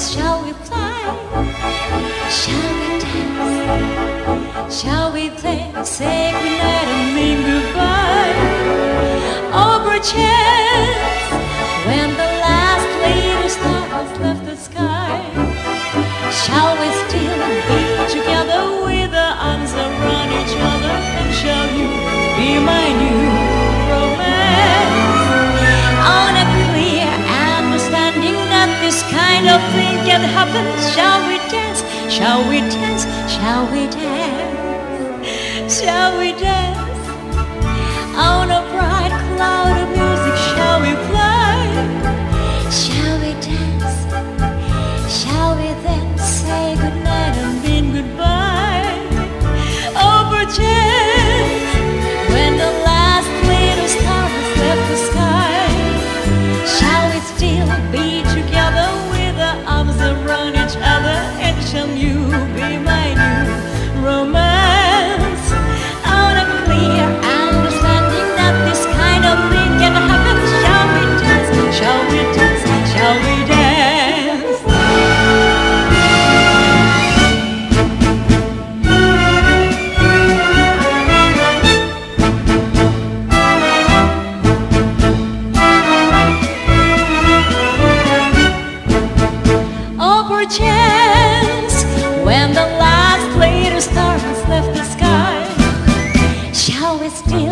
Shall we fly? Shall we dance? Shall we play? Say goodnight and mean goodbye. Oh, Bridget. Thing can happen, shall we dance? Shall we dance? Shall we dance? Shall we dance? On a bright cloud of music, shall we fly? Shall we dance? Shall we then say goodnight and mean Oh, perchance, when the last little star has left the sky, shall we still